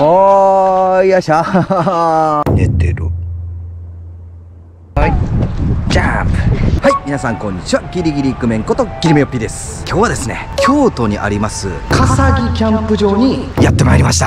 おーいよいしょ寝てる。はい。ジャンプ。はい皆さんこんにちは。ギリギリイクメンことギリメヨッピーです。今日はですね京都にあります笠木キャンプ場にやってまいりました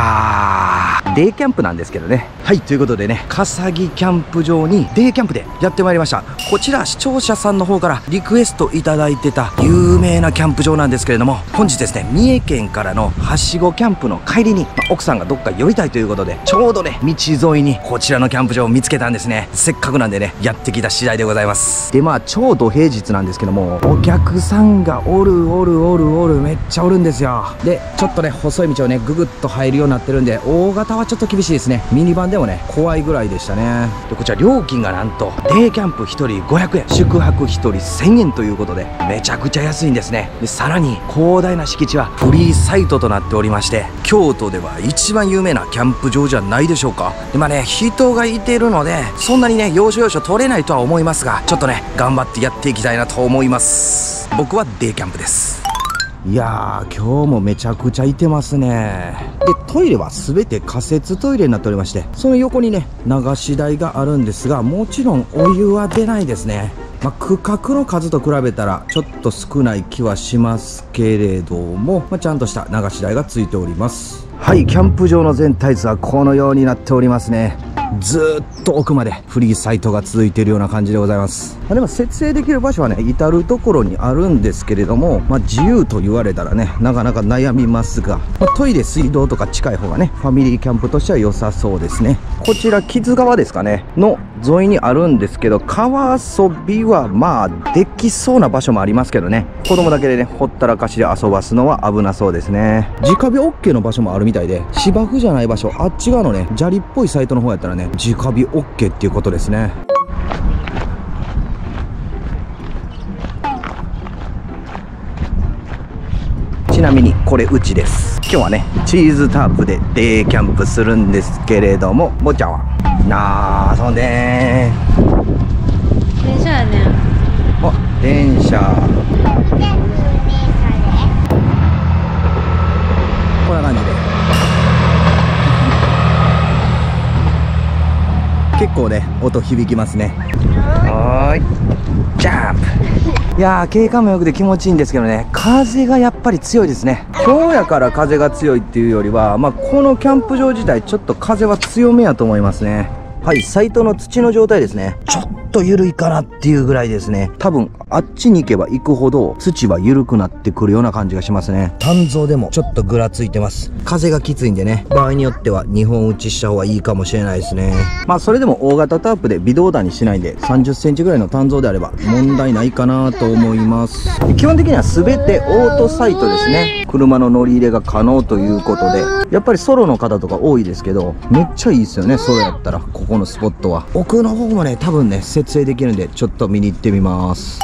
デイキャンプなんですけどね。はいということでね笠木キャンプ場にデイキャンプでやってまいりました。こちら視聴者さんの方からリクエストいただいてた有名なキャンプ場なんですけれども本日ですね三重県からのはしごキャンプの帰りに、まあ奥さんがどっか寄りたいということでちょうどね道沿いにこちらのキャンプ場を見つけたんですね。せっかくなんでねやってきた次第でございます。でまあちょうど平日なんですけどもお客さんがおるおるおるおるめっちゃおるんですよ。でちょっとね細い道をねぐぐっと入るようになってるんで大型はちょっと厳しいですね。ミニバンでもね怖いぐらいでしたね。でこちら料金がなんとデイキャンプ1人500円。宿泊1人1000円ということでめちゃくちゃ安いんですね。でさらに広大な敷地はフリーサイトとなっておりまして京都では一番有名なキャンプ場じゃないでしょうか。でまあね人がいてるのでそんなにね要所要所取れないとは思いますがちょっとね頑張ってやっていきたいなと思います。僕はデイキャンプです。いやー今日もめちゃくちゃいてますね。でトイレは全て仮設トイレになっておりましてその横にね流し台があるんですがもちろんお湯は出ないですね。まあ、区画の数と比べたらちょっと少ない気はしますけれども、まあ、ちゃんとした流し台がついております。はいキャンプ場の全体図はこのようになっておりますね。ずっと奥までフリーサイトが続いているような感じでございます、ま、でも設営できる場所はね至る所にあるんですけれども、まあ、自由と言われたらねなかなか悩みますが、まあトイレ水道とか近い方がねファミリーキャンプとしては良さそうですね。こちら木津川ですかねの沿いにあるんですけど川遊びはまあできそうな場所もありますけどね。子供だけでねほったらかしで遊ばすのは危なそうですね。直火 OK の場所もあるみたいで芝生じゃない場所あっち側のね砂利っぽいサイトの方やったらね直火 OK っていうことですね。ちなみにこれうちです。今日はねチーズタープでデイキャンプするんですけれどもぼっちゃんは？なあそんで電車やねん。あ電車。こんな感じで。結構ね音響きますね。はーい。ジャンプいやー景観も良くて気持ちいいんですけどね。風がやっぱり強いですね。今日やから風が強いっていうよりはまあこのキャンプ場自体ちょっと風は強めやと思いますね。はいサイトの土の状態ですね。ちょっと緩いかなっていうぐらいですね。多分あっちに行けば行くほど土は緩くなってくるような感じがしますね。炭造でもちょっとぐらついてます。風がきついんでね。場合によっては2本打ちした方がいいかもしれないですね。まあそれでも大型タープで微動だにしないで3 0センチぐらいの炭造であれば問題ないかなと思います。基本的には全てオートサイトですね。車の乗り入れが可能ということでやっぱりソロの方とか多いですけどめっちゃいいですよねソロやったら。ここのスポットは。奥の方もね多分ね設営できるんでちょっと見に行ってみます。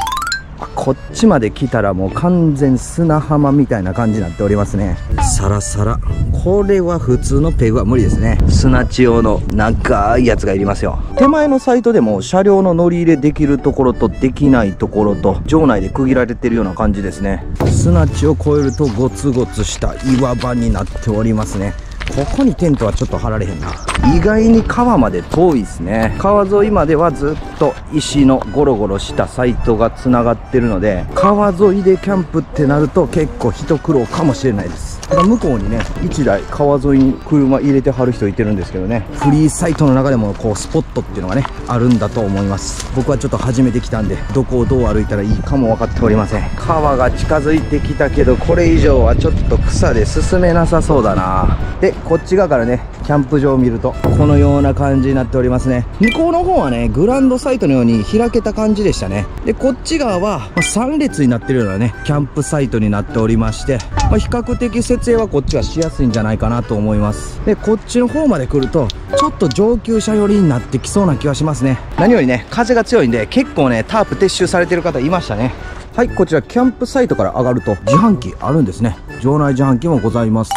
こっちまで来たらもう完全砂浜みたいな感じになっておりますね。サラサラ。これは普通のペグは無理ですね。砂地用の長いやつがいりますよ。手前のサイトでも車両の乗り入れできるところとできないところと場内で区切られてるような感じですね。砂地を越えるとゴツゴツした岩場になっておりますねここにテントはちょっと張られへんな。意外に川まで遠いですね。川沿いまではずっと石のゴロゴロしたサイトがつながってるので川沿いでキャンプってなると結構一苦労かもしれないです。向こうにね1台川沿いに車入れてはる人いてるんですけどねフリーサイトの中でもこうスポットっていうのがねあるんだと思います。僕はちょっと初めて来たんでどこをどう歩いたらいいかも分かっておりません。川が近づいてきたけどこれ以上はちょっと草で進めなさそうだな。でこっち側からねキャンプ場を見るとこのような感じになっておりますね。向こうの方はねグランドサイトのように開けた感じでしたね。でこっち側は3列になってるようなねキャンプサイトになっておりまして、まあ比較的設営はこっちはしやすいんじゃないかなと思います。でこっちの方まで来るとちょっと上級者寄りになってきそうな気はしますね。何よりね風が強いんで結構ねタープ撤収されてる方いましたね。はいこちらキャンプサイトから上がると自販機あるんですね。場内自販機もございます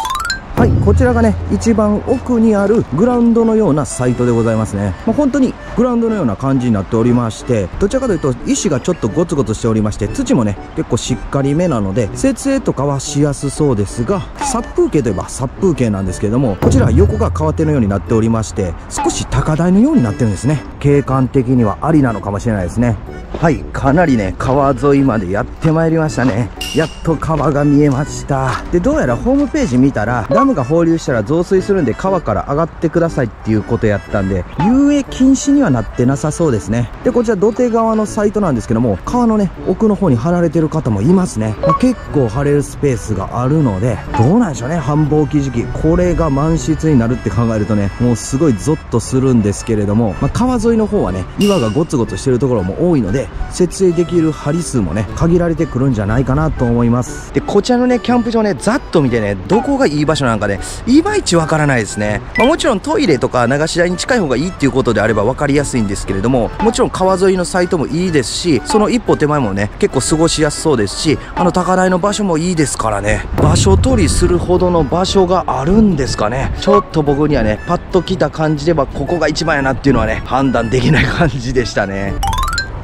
はいこちらがね一番奥にあるグラウンドのようなサイトでございますね、まあ、本当にグラウンドのような感じになっておりましてどちらかというと石がちょっとゴツゴツしておりまして土もね結構しっかりめなので設営とかはしやすそうですが殺風景といえば殺風景なんですけどもこちら横が川手のようになっておりまして少し高台のようになってるんですね。景観的にはありなのかもしれないですね。はいかなりね川沿いまでやってまいりましたね。やっと川が見えました。でどうやらホームページ見たらダムムが放流したら増水するんで川から上がってくださいっていうことやったんで遊泳禁止にはなってなさそうですね。でこちら土手側のサイトなんですけども川のね奥の方に張られてる方もいますね、まあ、結構張れるスペースがあるのでどうなんでしょうね繁忙期時期。これが満室になるって考えるとねもうすごいゾッとするんですけれども、まあ、川沿いの方はね岩がゴツゴツしてるところも多いので設営できる針数もね限られてくるんじゃないかなと思います。でこちらのねキャンプ場ねざっと見てねどこがいい場所なんかねいまいちわからないですね、まあ、もちろんトイレとか流し台に近い方がいいっていうことであれば分かりやすいんですけれどももちろん川沿いのサイトもいいですしその一歩手前もね結構過ごしやすそうですしあの高台の場所もいいですからね。場所取りするほどの場所があるんですかね。ちょっと僕にはねパッと来た感じではここが一番やなっていうのはね判断できない感じでしたね。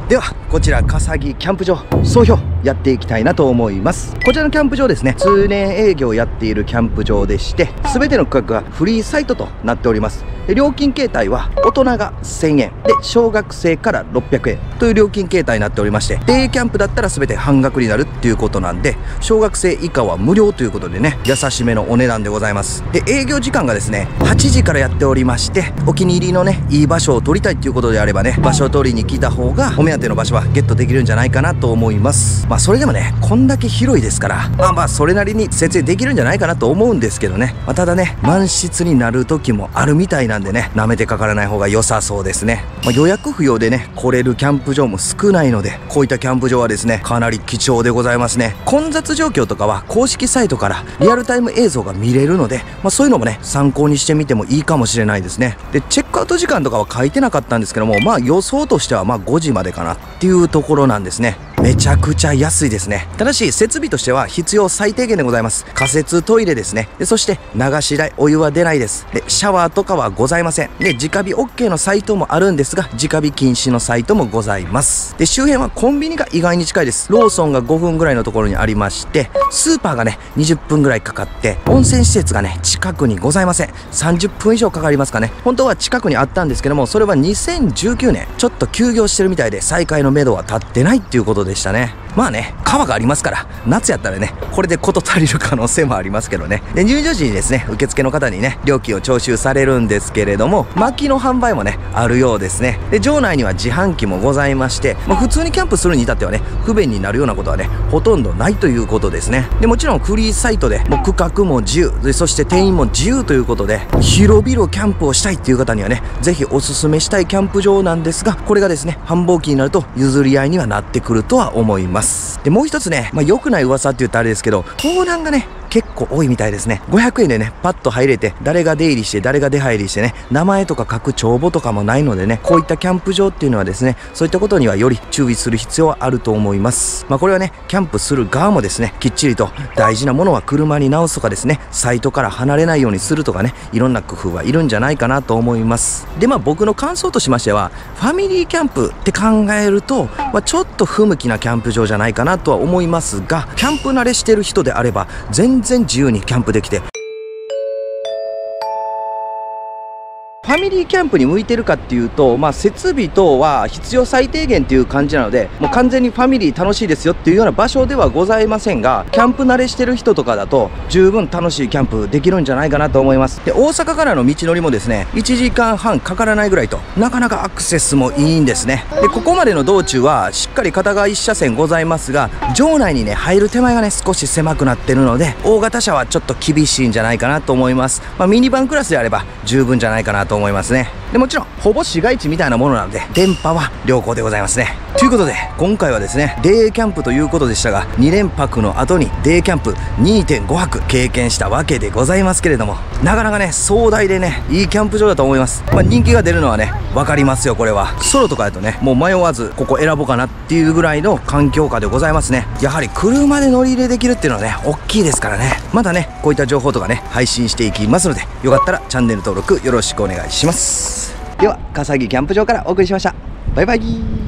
ではこちら笠木キャンプ場総評。やっていきたいなと思います。こちらのキャンプ場ですね。通年営業をやっているキャンプ場でして全ての区画がフリーサイトとなっております。料金形態は大人が1000円。で小学生から600円。という料金形態になっておりましてデイキャンプだったら全て半額になるっていうことなんで小学生以下は無料ということでね優しめのお値段でございます。で営業時間がですね8時からやっておりましてお気に入りのねいい場所を取りたいっていうことであればね場所を取りに来た方がお目当ての場所はゲットできるんじゃないかなと思います。まそれでもねこんだけ広いですからまあまあそれなりに設営できるんじゃないかなと思うんですけどね、まあ、ただね満室になる時もあるみたいなんでね舐めてかからない方が良さそうですね、まあ、予約不要でね来れるキャンプ場も少ないのでこういったキャンプ場はですねかなり貴重でございますね。混雑状況とかは公式サイトからリアルタイム映像が見れるので、まあ、そういうのもね参考にしてみてもいいかもしれないですね。でチェックアウト時間とかは書いてなかったんですけどもまあ予想としてはま5時までかなっていうところなんですね。めちゃくちゃ安いですね。ただし設備としては必要最低限でございます。仮設トイレですね。でそして流し台お湯は出ないです。でシャワーとかはございません。で直火 OK のサイトもあるんですが直火禁止のサイトもございます。で周辺はコンビニが意外に近いです。ローソンが5分ぐらいのところにありましてスーパーがね20分ぐらいかかって温泉施設がね近くにございません。30分以上かかりますかね。本当は近くにあったんですけどもそれは2019年ちょっと休業してるみたいで再開のめどは立ってないっていうことででしたね。まあね川がありますから夏やったらねこれで事足りる可能性もありますけどね。で入場時にですね受付の方にね料金を徴収されるんですけれども薪の販売もねあるようですね。で場内には自販機もございまして、まあ、普通にキャンプするに至ってはね不便になるようなことはねほとんどないということですね。でもちろんフリーサイトでもう区画も自由でそして定員も自由ということで広々キャンプをしたいっていう方にはねぜひおすすめしたいキャンプ場なんですがこれがですね繁忙期になると譲り合いにはなってくるとは思います。でもう一つね、まあ、良くない噂って言ったらあれですけど盗難がね結構多いみたいですね。500円でねパッと入れて誰が出入りして誰が出入りしてね名前とか書く帳簿とかもないのでねこういったキャンプ場っていうのはですねそういったことにはより注意する必要はあると思います。まあこれはねキャンプする側もですねきっちりと大事なものは車に直すとかですねサイトから離れないようにするとかねいろんな工夫はいるんじゃないかなと思います。でまあ僕の感想としましてはファミリーキャンプって考えると、まあ、ちょっと不向きなキャンプ場じゃないかなとは思いますがキャンプ慣れしてる人であれば全全然自由にキャンプできてファミリーキャンプに向いてるかっていうと、まあ、設備等は必要最低限っていう感じなので、もう完全にファミリー楽しいですよっていうような場所ではございませんが、キャンプ慣れしてる人とかだと、十分楽しいキャンプできるんじゃないかなと思います。で、大阪からの道のりもですね、1時間半かからないぐらいと、なかなかアクセスもいいんですね。で、ここまでの道中は、しっかり片側1車線ございますが、場内にね、入る手前がね、少し狭くなってるので、大型車はちょっと厳しいんじゃないかなと思います。まあ、ミニバンクラスであれば、十分じゃないかなと思いますね。でもちろんほぼ市街地みたいなものなので電波は良好でございますね。ということで今回はですねデイキャンプということでしたが2連泊の後にデイキャンプ2.5泊経験したわけでございますけれどもなかなかね壮大でねいいキャンプ場だと思います、まあ、人気が出るのはね分かりますよこれは。ソロとかやとねもう迷わずここ選ぼうかなっていうぐらいの環境下でございますね。やはり車で乗り入れできるっていうのはね大きいですからね。またねこういった情報とかね配信していきますのでよかったらチャンネル登録よろしくお願いします。では笠木キャンプ場からお送りしました。バイバイ。